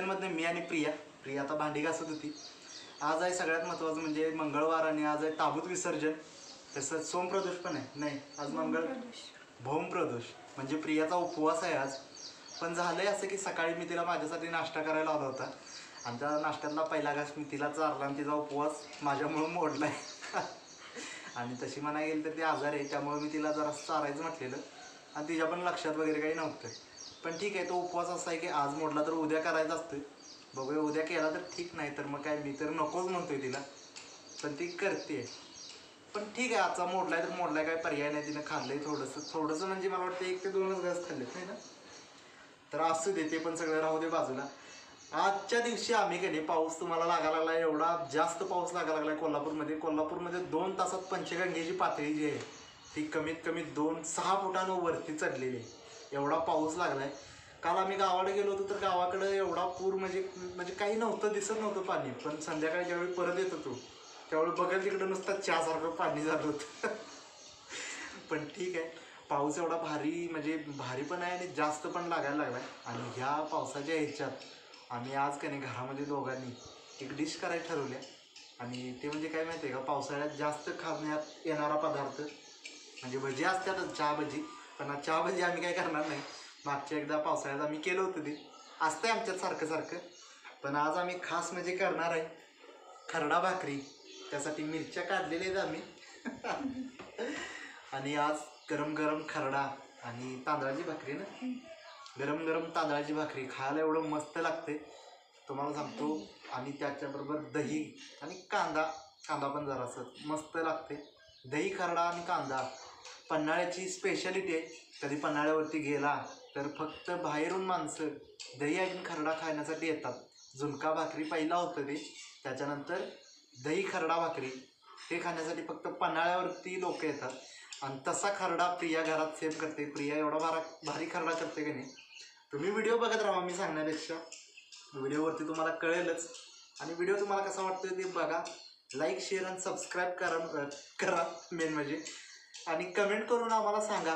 किचनमधनं मी आणि प्रिया प्रिया आता भांडी घासत होती. आज आहे सगळ्यात महत्त्वाचं म्हणजे मंगळवार आणि आज आहे ताबूत विसर्जन. तसंच सोमप्रदोष पण आहे. नाही आज मंगळ भौम प्रदोष म्हणजे प्रियाचा उपवास आहे आज. पण झालंय असं की सकाळी मी तिला माझ्यासाठी नाश्ता करायला आला होता. आणि त्या नाश्त्यातला पहिला घास मी तिला चारला आणि तिचा उपवास माझ्यामुळं मोडलाय. आणि तशी म्हणाय गेली तर ती आजार आहे. त्यामुळे मी तिला जरा चारायचं म्हटलेलं. आणि तिच्या पण लक्षात वगैरे काही नव्हतं. पण ठीक आहे तो उपवास असा आहे की आज मोडला तर उद्या करायचा असतं बघूया उद्या केला तर ठीक नाही तर मग काय मी तर नकोच म्हणतोय तिला. पण ती करते पण ठीक आहे आजचा मोडलाय तर मोडलाय काय पर्याय नाही तिनं खाल्लंय थोडंसं. थोडंसं म्हणजे मला वाटतं एक ते दोनच घास खाल्लेत नाही ना? तर असू दे ते पण सगळं राहू दे बाजूला. आजच्या दिवशी आम्ही कधी पाऊस तुम्हाला लागायला लागला एवढा जास्त पाऊस लागायला लागलाय कोल्हापूरमध्ये. कोल्हापूरमध्ये दोन तासात पंचगंगेची पातळी जी आहे ती कमीत कमी दोन सहा फुटांवरती चढलेली आहे. एवढा पाऊस लागलाय. काल आम्ही गावाकडे गेलो होतो तर गावाकडं एवढा पूर म्हणजे म्हणजे काही नव्हतं दिसत नव्हतं पाणी. पण संध्याकाळी ज्यावेळी परत येत होतो त्यावेळी बघायला तिकडं नुसतं चहासारखं पाणी झालं होतं. पण ठीक आहे. पाऊस एवढा भारी म्हणजे भारी पण आहे आणि जास्त पण लागायला लागला आहे आणि ह्या पावसाच्या ह्याच्यात आम्ही आज का नाही घरामध्ये दोघांनी एक डिश करायला ठरवल्या. आणि ते म्हणजे काय माहिती आहे का? पावसाळ्यात जास्त खाण्यात येणारा पदार्थ म्हणजे भजी असतात चहा भजी पण आज चहा भजी आम्ही काय करणार नाही. मागच्या एकदा पावसाळ्यात आम्ही केलं होतं ते. असतंय आमच्यात सारखं सारखं. पण आज आम्ही खास म्हणजे करणार आहे खरडा भाकरी. त्यासाठी मिरच्या काढलेल्या आहेत आम्ही. आणि आज गरम गरम खरडा आणि तांदळाची भाकरी ना. गरम गरम तांदळाची भाकरी. खायला एवढं मस्त लागते तुम्हाला सांगतो आणि त्याच्याबरोबर दही आणि कांदा. कांदा पण जरासं मस्त लागते दही खरडा आणि कांदा. पन्हाळ्याची स्पेशालिटी आहे. कधी पन्हाळ्यावरती गेला तर फक्त बाहेरून माणसं दही आणि खरडा खाण्यासाठी येतात. झुणका भाकरी पहिला होतं ते. त्याच्यानंतर दही खरडा भाकरी. हे खाण्यासाठी फक्त पन्हाळ्यावरती लोक येतात. आणि तसा खरडा प्रिया घरात सेव्ह करते. प्रिया एवढा भारा भारी खरडा करते की नाही? तुम्ही व्हिडिओ बघत राहा मी सांगण्यापेक्षा. व्हिडिओवरती तुम्हाला कळेलच. आणि व्हिडिओ तुम्हाला कसा वाटतोय ते बघा. लाईक शेअर आणि सबस्क्राईब करा करा मेन म्हणजे. आणि कमेंट करून आम्हाला सांगा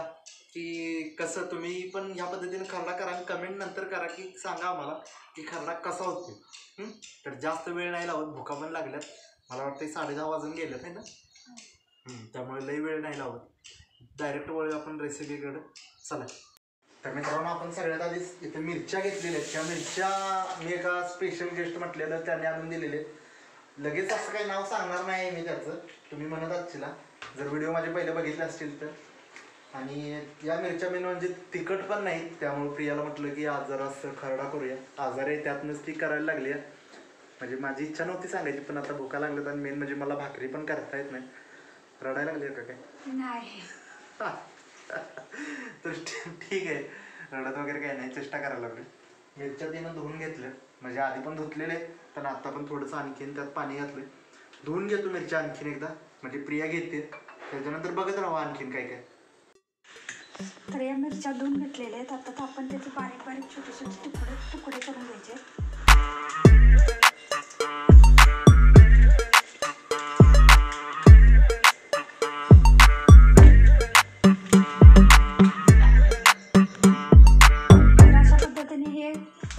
की कसं तुम्ही पण ह्या पद्धतीने खरडा करा आणि कमेंट नंतर करा की सांगा आम्हाला की खरडा कसा होतो. तर जास्त वेळ नाही लावत भुका पण लागल्यात. मला वाटतं साडे दहा वाजून गेल्यात आहे ना? त्यामुळे लई वेळ नाही लावत. डायरेक्ट वळूया आपण रेसिपीकडे. चला. तर मित्रांनो आपण सगळ्यात आधी इथे मिरच्या घेतलेल्या आहेत. त्या मिरच्या मी एका स्पेशल गेस्ट म्हटलेलं त्याने आणून दिलेले आहेत. लगेच असं काही नाव सांगणार नाही मी त्याचं. तुम्ही म्हणत असतील जर व्हिडिओ माझे पहिले बघितले असतील तर. आणि या मिरच्या मेन म्हणजे तिखट पण नाही त्यामुळे प्रियाला म्हटलं की आज जरा असं खरडा करूया. आजार आहे त्यातनंच ती करायला लागली आहे. म्हणजे माझी इच्छा नव्हती सांगायची पण आता भुका लागल्यात आणि मेन म्हणजे मला भाकरी पण करता येत नाही. रडायला लागली का काय? नाही. तर ठीक आहे. रडत वगैरे काही नाही चेष्टा करायला लागली मिरच्या तिनं धुवून घेतल्या म्हणजे आधी पण धुतलेले पण आता पण थोडंसं आणखीन त्यात पाणी घातलंय. धुवून घेतो मिरच्या आणखीन एकदा. म्हणजे प्रिया घेते. त्याच्यानंतर बघत राहा आणखीन काय काय. तर या मिरच्या दोन घेतलेल्या आहेत. आता आपण त्याचे बारीक बारीक छोटे छोटे तुकडे तुकडे करून घ्यायचे तर अशा पद्धतीने हे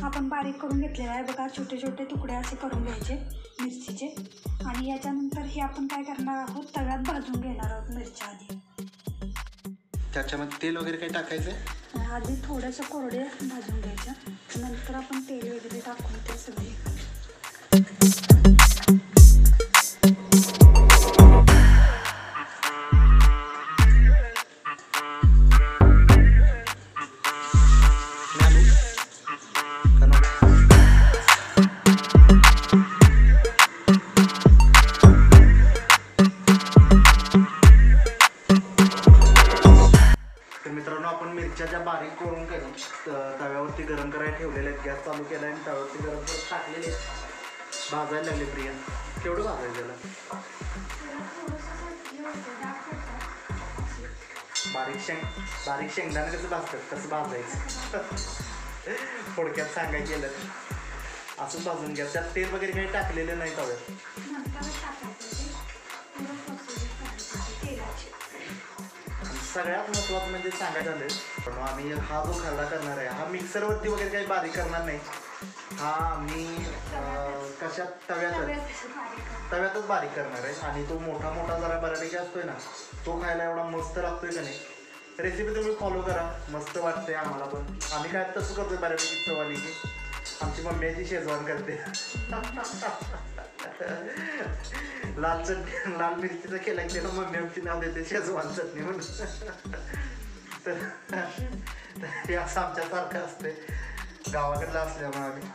आपण बारीक करून घेतलेलं आहे. बघा छोटे छोटे तुकडे असे करून घ्यायचे मिरचीचे. आणि याच्यानंतर हे आपण काय करणार आहोत? तव्यात भाजून घेणार आहोत मिरच्या आधी. त्याच्यामध्ये तेल वगैरे काही टाकायचं आधी थोडंसं कोरडे भाजून घ्यायचं. नंतर आपण तेल वगैरे टाकून ते बारीक शेंग बारीक शेंगदाणे कसं भाजतात कसं भाजायचं? थोडक्यात सांगायचं गेलं असं भाजून घ्या. त्यात तेल वगैरे काही टाकलेलं नाही तव्यात. सगळ्यात महत्वाचं म्हणजे सांगायचं झालं पण आम्ही हा जो खाल्ला करणार आहे हा मिक्सरवरती वगैरे काही बारीक करणार नाही. हा आम्ही अं, कशात तव्यातच तव्यात. तव्यातच बारीक करणार आहे. आणि तो मोठा मोठा जरा बऱ्यापैकी असतोय ना तो खायला एवढा मस्त लागतोय का नाही? रेसिपी तुम्ही फॉलो करा. मस्त वाटते आम्हाला पण. आम्ही काय तसं करतोय बऱ्यापैकी चव आली की आमची मम्मी आहे ती शेजवान करते. लाल चटणी लाल मिरचीचं केला की त्याला मम्मी आमची नाव देते शेजवान चटणी म्हणून. तर तर हे असं आमच्यासारखं असते गावाकडला असल्यामुळे आम्ही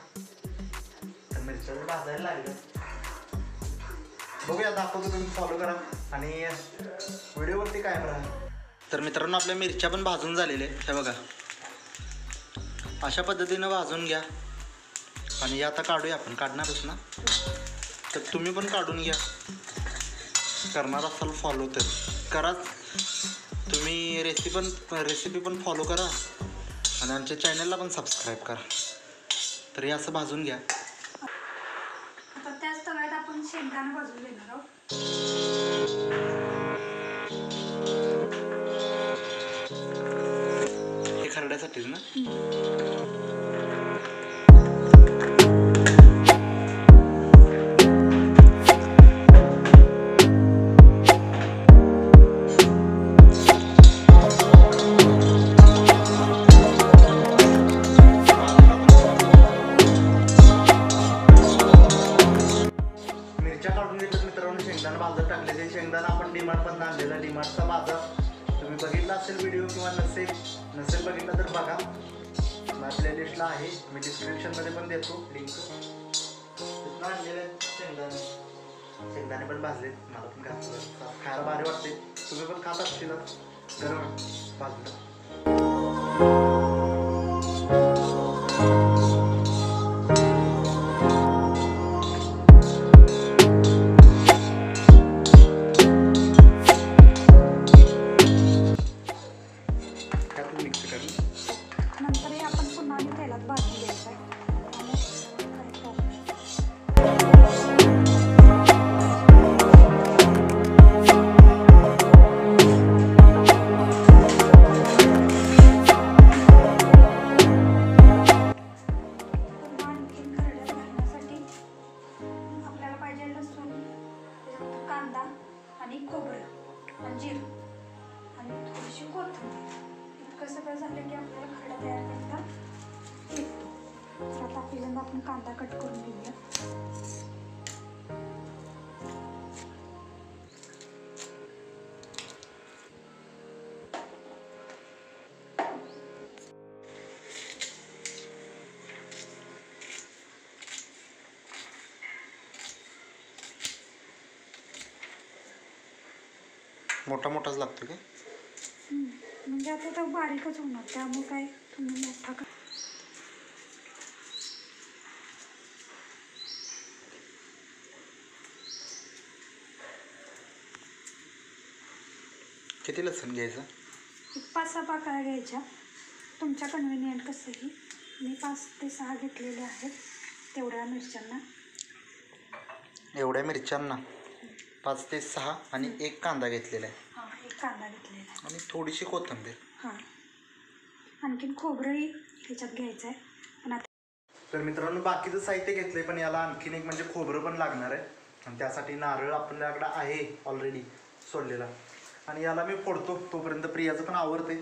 तर मिरच्या भाजायला लागलं. बघूया दाखवतो तुम्ही फॉलो करा आणि व्हिडिओवरती कायम राहा तर मित्रांनो आपल्या मिरच्या पण भाजून झालेल्या आहेत. हे बघा. अशा पद्धतीनं भाजून घ्या. आणि आता काढूया आपण. काढणारच ना? तर तुम्ही पण काढून घ्या. करणार असाल फॉलो तर. कराच तुम्ही रेसिपी पण रेसिपी पण फॉलो करा. आणि आमच्या चॅनलला पण सबस्क्राईब करा. तर हे असं भाजून घ्या. आता त्याच तव्यात आपण शेंगदाणा भाजून घेणार आहोत. हे खरड्यासाठीच ना? डिमार्ट पण डिमार्टचा बाजार तुम्ही बघितला असेल व्हिडिओ किंवा नसेल नसेल बघितला तर बघा. माझ्या लिस्टला आहे. मी डिस्क्रिप्शनमध्ये पण देतो लिंक तिथनं आणलेले शेंगदाणे. शेंगदाणे पण भाजलेत. मला पण घातलं खायला भारी वाटते तुम्ही पण खात असतील गरम. भाजलं. मिक्स करून. नंतर हे आपण पुन्हा आणि तेलात भाजून घ्यायचं आहे. मोठा मोठाच लागतो का. म्हणजे आता तो बारीकच होणार. त्यामुळे काय तुम्ही मोठा का? किती लसूण घ्यायचं? एक पाच सहा पाकळ्या घ्यायच्या. तुमच्या कन्व्हिनियंट कसंही. मी पाच ते सहा घेतलेले आहेत. तेवढ्या मिरच्यांना. एवढ्या मिरच्यांना? पाच ते सहा आणि एक कांदा घेतलेला आहे. हां एक कांदा घेतलेला आहे. आणि थोडीशी कोथिंबीर. हां. आणखीन खोबरंही ह्याच्यात घ्यायचं आहे. पण आता तर मित्रांनो बाकीचं साहित्य घेतलंय पण याला आणखीन एक म्हणजे खोबरं पण लागणार आहे. आणि त्यासाठी नारळ आपल्याकडं आहे ऑलरेडी सोडलेला. आणि याला मी फोडतो तोपर्यंत प्रियाचं पण आवडते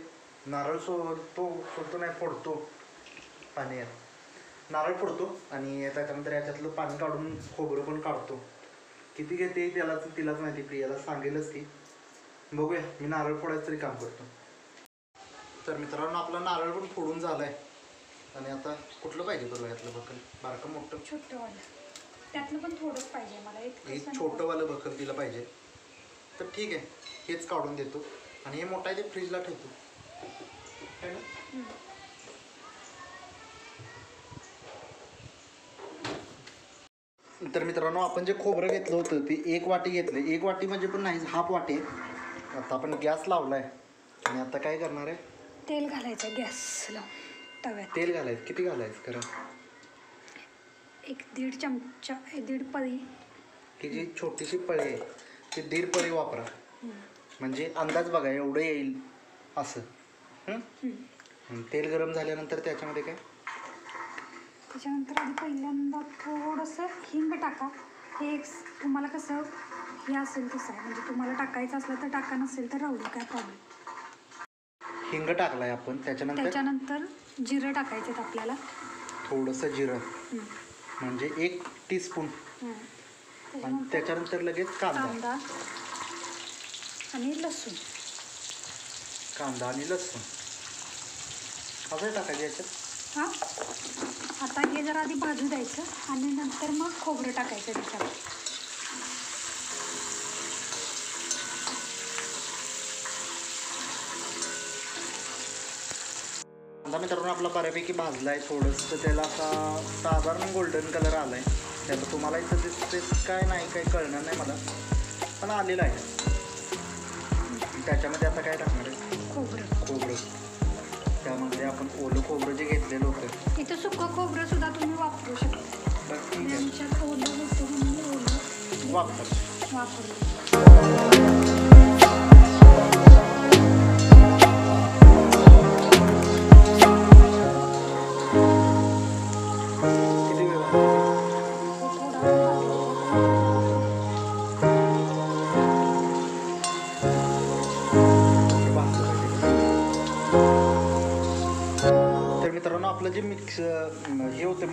नारळ सोडतो सोडतो नाही फोडतो. पाणी नारळ फोडतो आणि त्याच्यानंतर याच्यातलं पाणी काढून खोबरं पण काढतो. किती घेते त्यालाच तिलाच माहिती प्रियाला सांगेलच ती बघूया मी नारळ फोडायचं तरी काम करतो. तर मित्रांनो आपला नारळ पण फोडून झालाय. आणि आता कुठलं पाहिजे तुला यातलं बकल? बारकं मोठं? छोटंवालं. त्यातलं पण थोडंच पाहिजे मला एक छोटंवालं बकल तिला पाहिजे. तर ठीक आहे हेच काढून देतो. आणि हे मोठं आहे ते फ्रीजला ठेवतो. है ना? तर मित्रांनो आपण जे खोबरं घेतलं होतं ते एक वाटी घेतलं एक वाटी म्हणजे पण नाही हाफ वाटी आहे. आता आपण गॅस लावलाय. आणि आता काय करणार आहे? तेल घालायचं गॅस लावून तव्यात. तेल घालायचं. किती घालायचं खरं? एक दीड चमचा ए, दीड पळी. ही जी छोटीशी पळी आहे ती दीड पळी वापरा. म्हणजे अंदाज बघा एवढं येईल असं. हं? तेल गरम झाल्यानंतर त्याच्यामध्ये काय? त्याच्यानंतर आधी पहिल्यांदा थोडंसं हिंग टाका. हे एक तुम्हाला कसं हे असेल तसं आहे म्हणजे तुम्हाला टाकायचं असलं तर टाका नसेल तर राहू दे काय प्रॉब्लेम हिंग टाकलाय आपण त्याच्यानंतर? त्याच्यानंतर जिरं टाकायचं आपल्याला. थोडंसं जिरं. म्हणजे एक टीस्पून. त्याच्यानंतर लगेच कांदा. कांदा आणि लसूण. कांदा आणि लसूण. असं टाकायचं याच्यात? हां. आता हे जरा आधी भाजू द्यायचं आणि नंतर मग खोबरं टाकायचं त्याच्यात. कांदा मित्रांनो आपला बऱ्यापैकी भाजला आहे थोडंसं त्याला असा साधारण गोल्डन कलर आला आहे त्याला तुम्हाला इथं दिसते काय नाही काही कळणार नाही मला. पण आलेलं आहे. त्याच्यामध्ये आता काय टाकणार आहे? खोबरं. खोबरं. त्यामध्ये आपण ओलं खोबरं जे घेतलेलं होतं. इथं सुकं खोबरं सुद्धा तुम्ही वापरू शकता. तर ठीक आणि आहे. आमच्यात ओलं होतं म्हणून ओलं वापर वापरलं.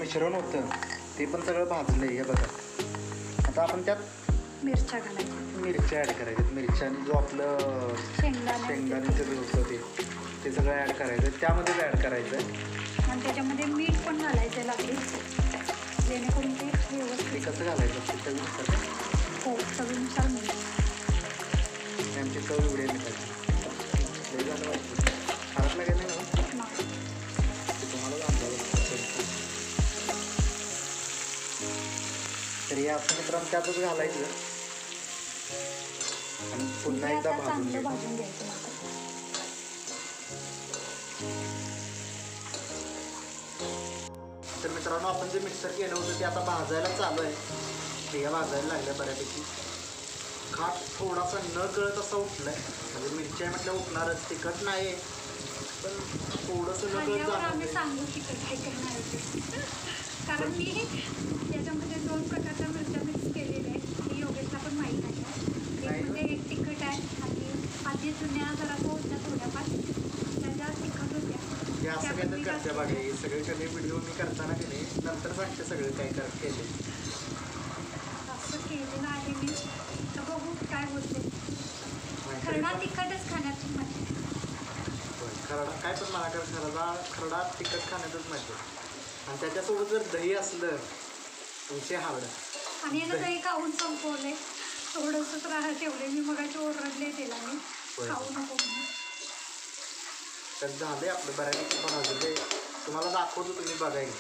मिश्रण होतं. ते पण सगळं भाजलं आहे हे बघा. आता आपण त्यात मिरच्या घालायच्या. मिरच्या ॲड करायच्यात. मिरच्या आणि जो आपलं शेंगदाणे. शेंगदाण्याचं जे होतं ते ते सगळं ॲड करायचं. त्यामध्येच ॲड करायचं. आहे आणि त्याच्यामध्ये मीठ पण घालायचं लागेल. जेणेकरून ते ते व्यवस्थित कसं घालायचं? असतं चवीनुसार का? हो चवीनुसार मीठ त्यांची चव एवढी आहे मिठाची. झालं वाटतं. खराब नाही नाही. हे असं मित्रांनो त्यातच घालायचं. आणि पुन्हा एकदा भाजून घ्यायचं. भाजून घ्यायचं मात्र तर मित्रांनो आपण जे मिक्सर केलं होतं ते आता भाजायला चालू आहे. बिया भाजायला लागल्या बऱ्यापैकी. खाट थोडासा न कळत असा उठलाय. म्हणजे मिरच्या म्हटल्या उठणारच तिखट नाही पण थोडंसं न खाल्ल्यावर आम्ही सांगू कसं काय करणार. कारण मी याच्यामध्ये दोन प्रकारच्या मिरच्या मिक्स केलेल्या आहेत. हे योगेशला पण माहीत आहे. एक म्हणजे एक तिखट आहे आणि आधी जुन्या जरा होत्या थोड्याफार त्याच्या तिखट होत्या. करते. सगळे कधी व्हिडिओ मी करताना नंतर सांगते सगळे काय कर केले. असं केलेलं आहे मी. तर बघू काय होते. खरडा तिखटच मजा खरडा काय पण मला कर खरडा खरडा तिखट खाण्यातच मजा. आणि त्याच्यासोबत जर दही असलं विषय हावडा. आणि याचं दही खाऊन संपवले थोडंसंच राहा ठेवले मी मगाशी ओरडले तिला मी. होय. खाऊ नको म्हणून. तर झाले आपलं बऱ्यापैकी भाजले तुम्हाला दाखवतो तुम्ही बघायला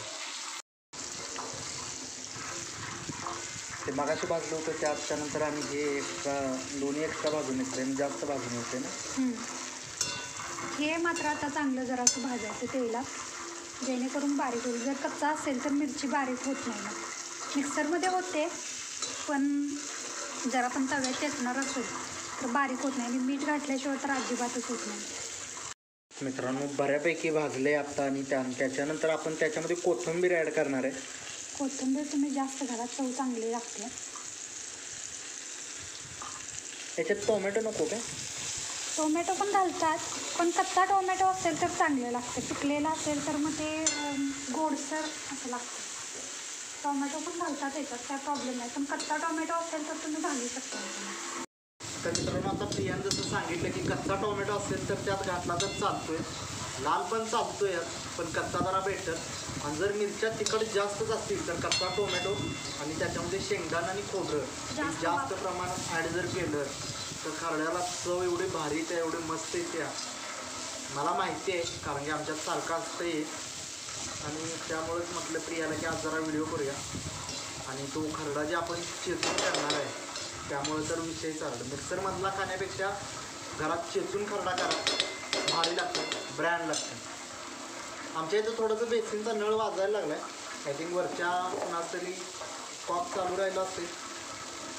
ते मगाशी भाजलं होतं त्या त्यानंतर आम्ही हे एक्स्ट्रा दोन्ही एक्स्ट्रा भाजून घेतले आणि जास्त भाजून होते ना. हम्म. हे मात्र आता चांगलं जरासं भाजायचं तेलात. जेणेकरून बारीक होईल. जर कच्चा असेल तर मिरची बारीक होत नाही मग मिक्सरमध्ये होते पण जर आपण तव्यात चेचणार असेल तर बारीक होत नाही आणि मीठ घातल्याशिवाय तर अजिबातच होत नाही. मित्रांनो बऱ्यापैकी भाजले आता आणि त्या त्याच्यानंतर आपण त्याच्यामध्ये कोथिंबीर ॲड करणार आहे. कोथिंबीर तुम्ही जास्त घाला चव चांगली लागते. याच्यात टोमॅटो नको काय टोमॅटो पण घालतात पण कच्चा टोमॅटो असेल तर चांगलं लागतं. पिकलेला असेल तर मग ते गोडसर असं लागतं. टोमॅटो पण घालतात याच्यात काय प्रॉब्लेम नाही. पण कच्चा टोमॅटो असेल तर तुम्ही घालू शकता. तर मित्रांनो आता प्रियान जसं सांगितलं की कच्चा टोमॅटो असेल तर त्यात घातला तर चालतोय. लाल पण चालतोय यात, पण कच्चा जरा बेटर आणि जर मिरच्या तिखट जास्तच असतील तर कच्चा टोमॅटो आणि त्याच्यामध्ये शेंगदाणा आणि खोबरं. जास्त प्रमाणात ॲड जर केलं तर खरड्याला चव एवढी भारी त्या एवढी मस्त येते मला माहिती आहे कारण की आमच्यात सारखं असतं आणि त्यामुळेच म्हटलं प्रियाला की आज जरा व्हिडिओ करूया. आणि तो खरडा जे आपण चेचून करणार आहे त्यामुळे तर विषय चालला मिक्सरमधला खाण्यापेक्षा घरात चेचून खरडा करा. भारी लागतं. ब्रँड लागतं. आमच्या इथं थोडंसं बेसिनचा नळ वाजायला लागला आहे आय थिंक वरच्या कुणास तरी कॉप चालू राहिला असेल.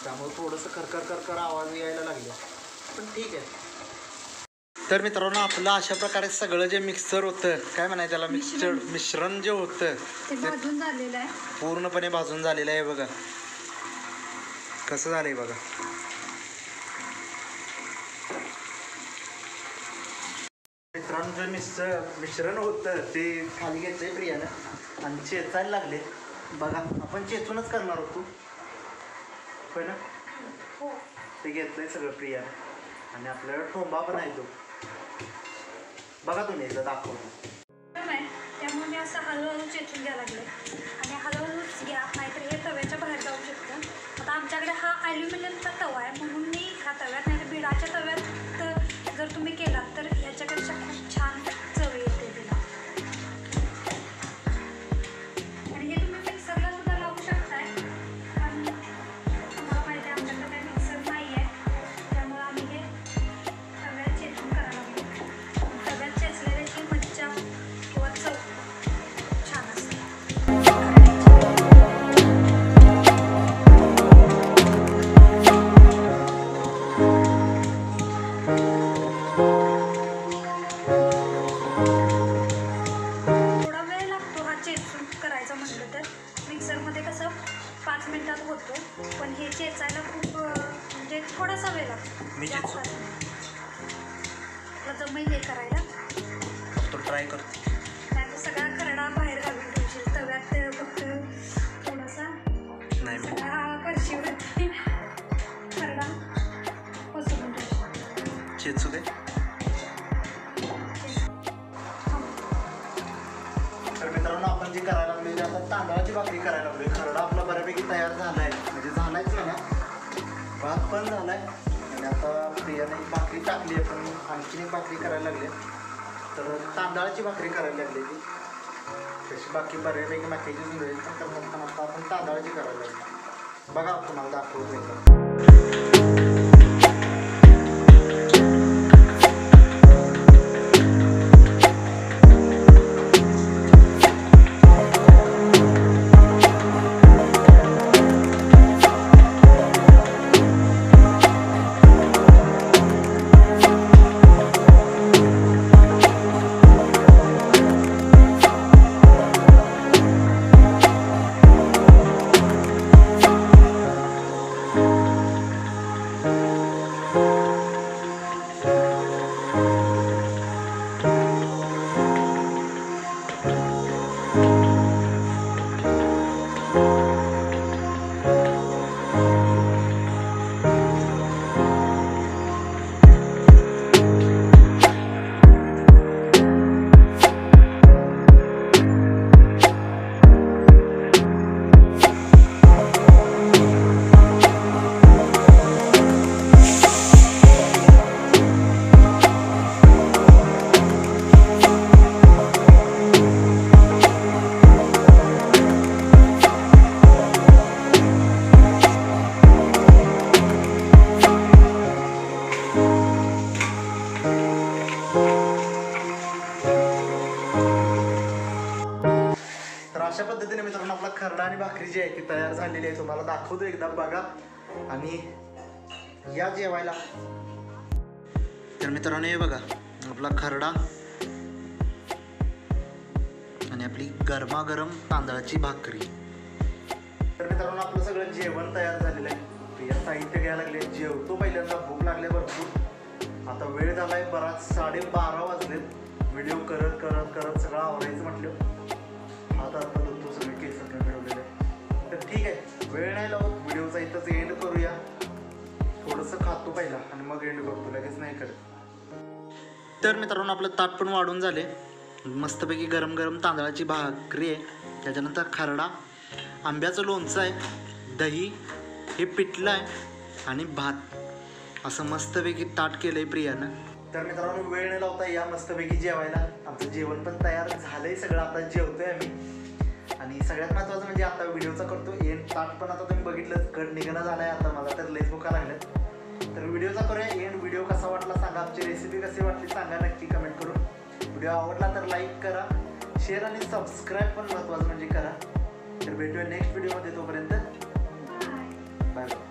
त्यामुळे थोडंसं खरखर खरखर आवाज यायला लागले. पण ठीक आहे. तर मित्रांनो आपलं अशा प्रकारे सगळं जे मिक्सर होतं काय म्हणायचं त्याला? मिक्सर मिश्रण. जे होतं ते भाजून झालेलं आहे. पूर्णपणे भाजून झालेलं आहे बघा. कसं झालंय बघा. मित्रांनो जे मिश्र मिश्रण होतं ते खाली घेतलंय प्रियानं. आणि चेचायला लागले. बघा आपण चेचूनच करणार होतो. होय ना? हो. ते घेतलंय सगळं प्रियानं आणि आपल्याला ठोंबा पण आहे तो. बघा तुम्ही एकदा दाखवतो आहे. त्यामुळे मी असं हळूहळू चेचून घ्यायला लागले. आणि हळूहळूच घ्या नाहीतर हे तव्याच्या बाहेर जाऊ शकतं. आता आमच्याकडे हा ॲल्युमिनियमचा तवा आहे म्हणून मी ह्या तव्यात नाही बिडाच्या तव्यात तर जर तुम्ही केलात तांदळाची भाकरी करायला लागली खरडा आपला बऱ्यापैकी तयार झालाय. म्हणजे झालायच ना? भात पण झालाय. आणि आता प्रियाने भाकरी टाकली आहे पण आणखीन एक भाकरी करायला लागली तर तांदळाची भाकरी करायला लागली ती. तशी बाकी बऱ्यापैकी बाकीची जुळली तर म्हणताना आता आपण तांदळाची करायला लागली. बघा तुम्हाला दाखवतो आणि भाकरी जी आहे ती तयार झालेली आहे. तुम्हाला दाखवतो एकदा बघा. आणि या जेवायला. तर मित्रांनो हे बघा आपला खरडा आणि आपली गरमागरम तांदळाची भाकरी. तर मित्रांनो आपलं सगळं जेवण तयार झालेलं आहे. प्रिया साहित्य घ्यायला लागले जेवतो पहिल्यांदा भूक लागले भरपूर. आता वेळ झालाय बराच साडेबारा वाजलेत. व्हिडिओ करत करत करत सगळं आवरायचं म्हटलं. आता तर ठीक आहे. वेळ नाही लावत. व्हिडिओचा इथंच एंड करूया. थोडंसं खातो पहिला आणि मग एंड करतो. लगेच नाही करत. तर मित्रांनो आपलं ताट पण वाढून झाले. मस्तपैकी गरम गरम तांदळाची भाकरी आहे. त्याच्यानंतर खरडा आंब्याचं लोणचं आहे दही हे पिठलं आहे आणि भात. असं मस्तपैकी ताट केलं आहे प्रियानं. तर मित्रांनो वेळ न लावता या मस्तपैकी जेवायला. आमचं जेवण पण तयार झालंय सगळं. आता जेवतोय आम्ही. आणि सगळ्यात महत्त्वाचं म्हणजे आता व्हिडिओचा करतो एन ताट पण आता तुम्ही बघितलं कट निघणं झालाय आता मला तर लेस बुका लागल्यात. तर व्हिडिओचा करूया एंड व्हिडिओ कसा वाटला सांगा आमची रेसिपी कशी वाटली सांगा नक्की कमेंट करून. व्हिडिओ आवडला तर लाईक करा शेअर आणि सबस्क्राईब पण महत्त्वाचं म्हणजे करा. तर भेटूया नेक्स्ट व्हिडिओमध्ये तोपर्यंत. Bye bye